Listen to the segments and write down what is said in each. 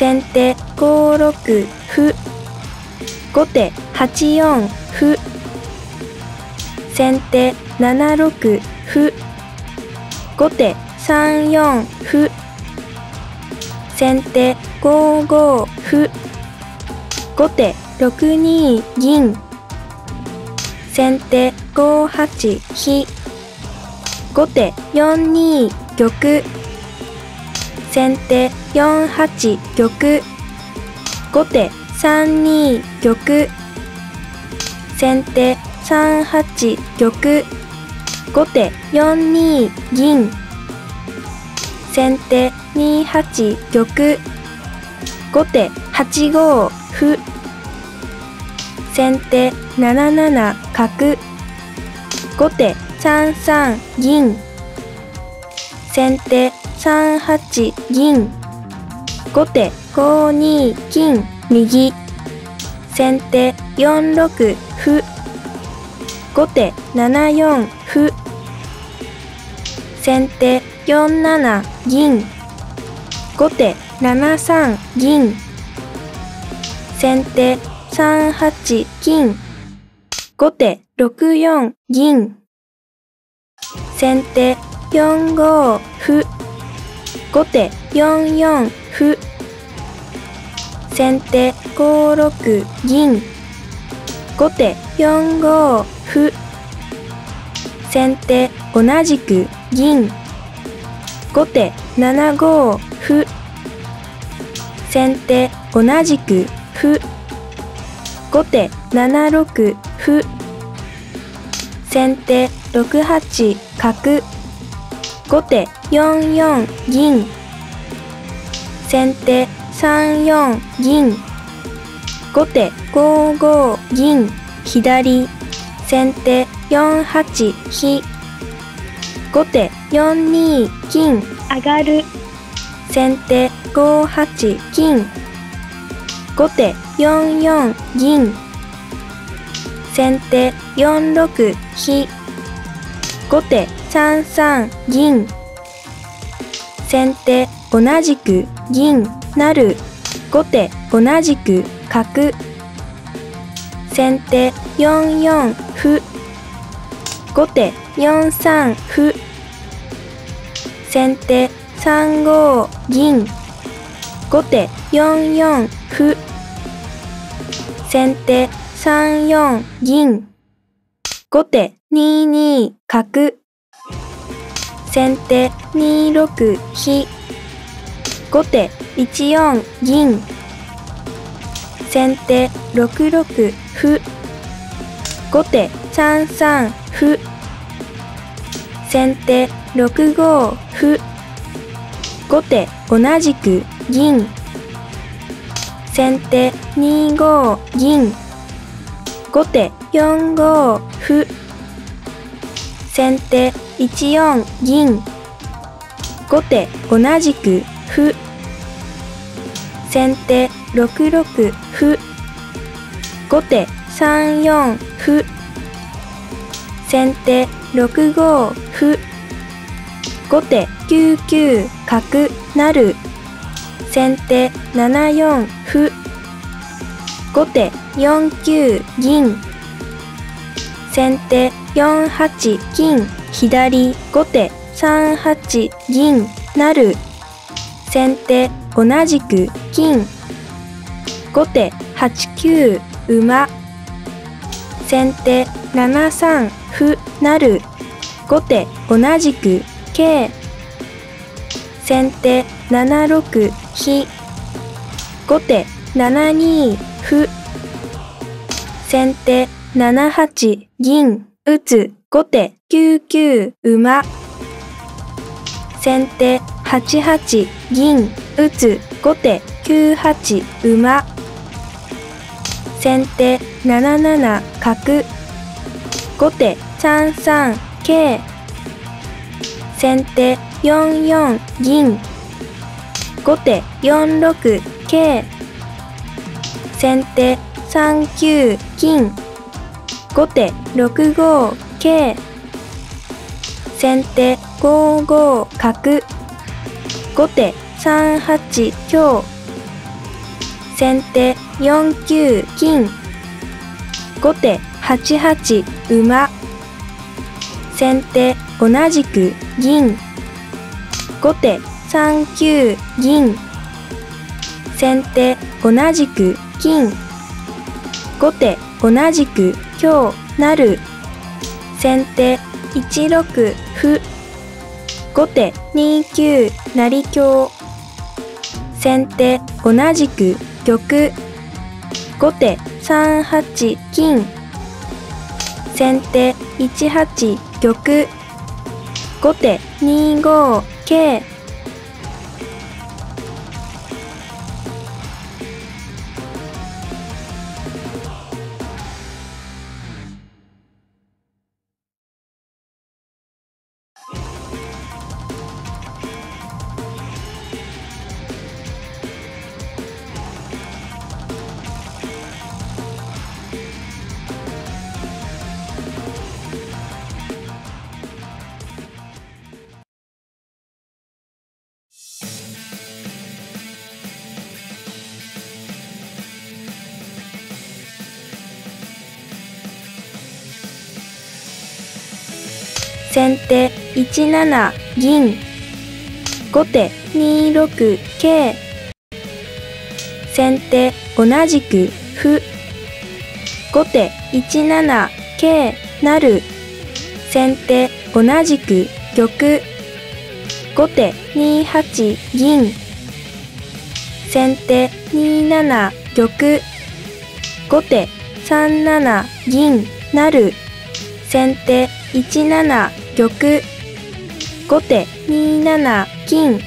先手5六歩後手8四歩先手7六歩後手3四歩先手5五歩後手6二銀。先手5八飛後手4二玉先手4八玉後手3二玉先手3八玉後手4二銀先手2八玉後手8五歩先手7七角後手3三銀先手3八銀後手5二金右。先手4六歩後手7四歩先手4七銀後手7三銀先手3八金後手6四銀先手4五歩。後手4四歩。先手5六銀。後手4五歩。先手同じく銀。後手7五歩。先手同じく歩。後手7六歩。先手6八角後手4四銀先手3四銀後手5五銀左。先手4八飛後手4二金上がる。先手5八金後手4四銀先手4六飛後手3三銀。先手同じく銀なる。後手同じく角。先手4四歩。後手4三歩。先手3五銀。後手4四歩。先手3四銀。後手2二。角。先手2六飛。後手1四銀。先手6六歩。後手3三歩。先手6五歩。後手同じく銀。先手2五銀。後手4五歩。先手1四銀。後手同じく歩。先手6六歩。後手3四歩。先手6五歩。後手9九角成。先手7四歩。後手4九銀。先手4八金左後手3八銀成先手同じく金後手8九馬。先手7三歩成後手同じく桂。先手7六飛後手7二歩。先手7八銀打つ後手9九馬。先手8八銀打つ後手9八馬。先手7七角。後手3三桂。先手4四銀。後手4六桂。先手3九金。後手6五桂先手5五角後手3八香先手4九金後手8八馬先手同じく銀後手3九銀先手同じく金後手同じく香成先手1六歩。後手2九成香先手同じく玉。後手3八金。先手1八玉。後手2五桂。先手1七銀。後手2六桂先手同じく歩。後手1七桂成先手同じく玉。後手2八銀。先手2七玉。後手3七銀。成先手1七玉後手2七金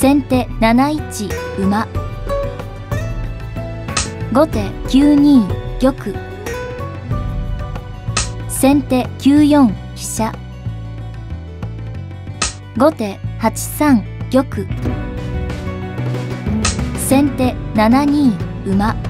先手7一馬。後手9二玉。先手9四飛車。後手8三玉。先手7二馬。